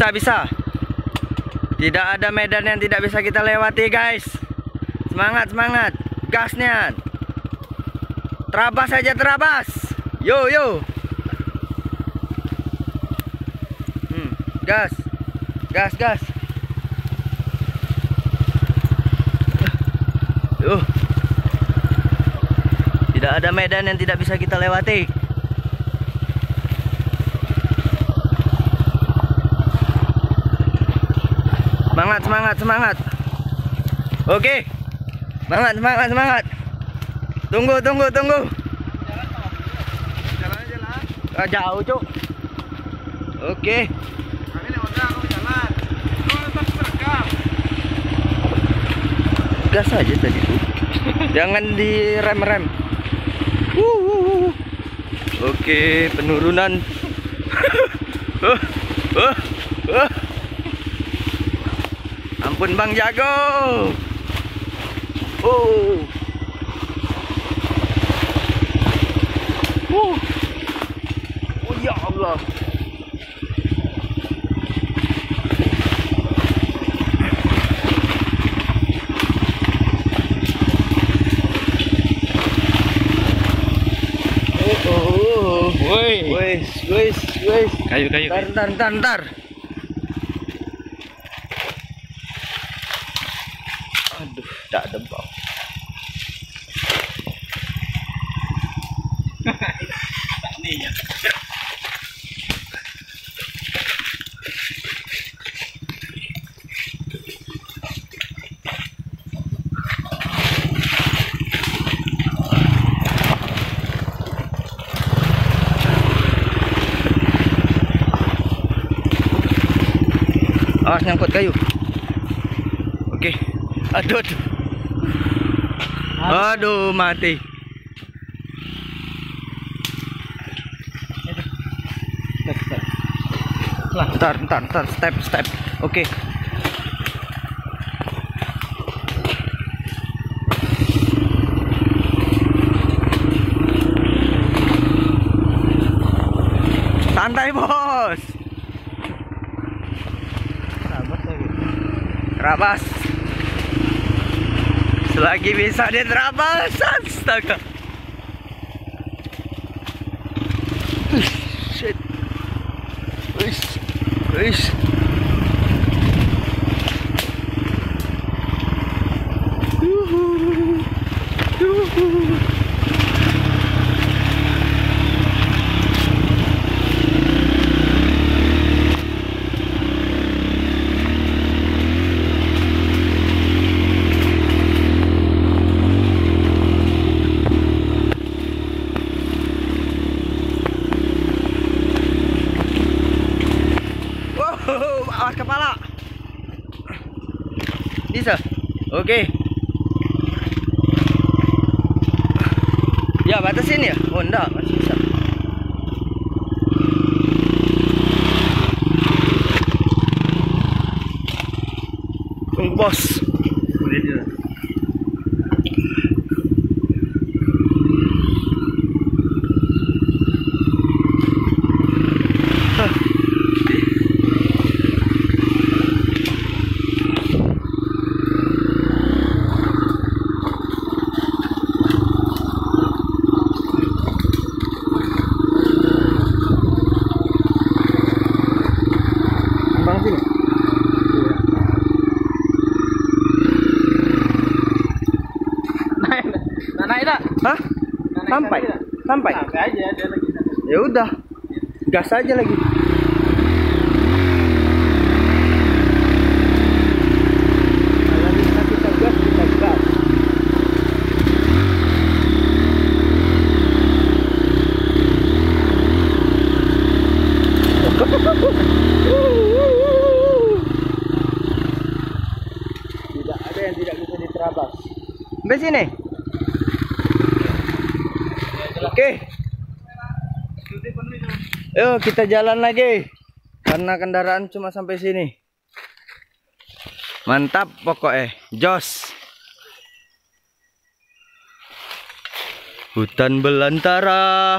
Bisa, bisa. Tidak ada medan yang tidak bisa kita lewati, guys. Semangat, semangat. Gasnya. Terabas aja, terabas. Yo, yo. Hmm, gas. Gas, gas. Yo. Tidak ada medan yang tidak bisa kita lewati. Semangat, semangat, semangat. Oke. Semangat, semangat, semangat. Tunggu, tunggu, tunggu. Jalan. Ah, jauh. Oke. Jalan. Kau tetap berekam. Gas aja tadi tuh. Jangan direm-rem. Uh, uh, uh. Oke, penurunan. uh, uh, uh. Ampun Bang Jago. Oh. Uh. Oh ya Allah. Oh, oh, oh. Woi. Wes, wes, wes. Kayu, kayu, Ntar, kayu. ntar, ntar, ntar. Tak ada bau. Awas nyangkut kayu. Oke. Aduh, aduh. Aduh, mati. Ntar, ntar, ntar, step, step. Oke. Santai, Bos. Terabas. Selagi bisa diterabas, astaga. Uish, Shit. Wish. Wish. Awas kepala. Bisa. Oke. Ya, batasin ya? Oh, enggak, masih bisa. Tunggu, Bos. Bang Hah? Sampai? Sampai? Sampai aja dia lagi. Ya udah. Gas aja lagi. Tidak ada yang tidak bisa diterabas. Sampai sini. Oke. Yuk kita jalan lagi. Karena kendaraan cuma sampai sini. Mantap pokoknya. Jos. Hutan belantara.